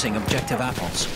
Using objective apples.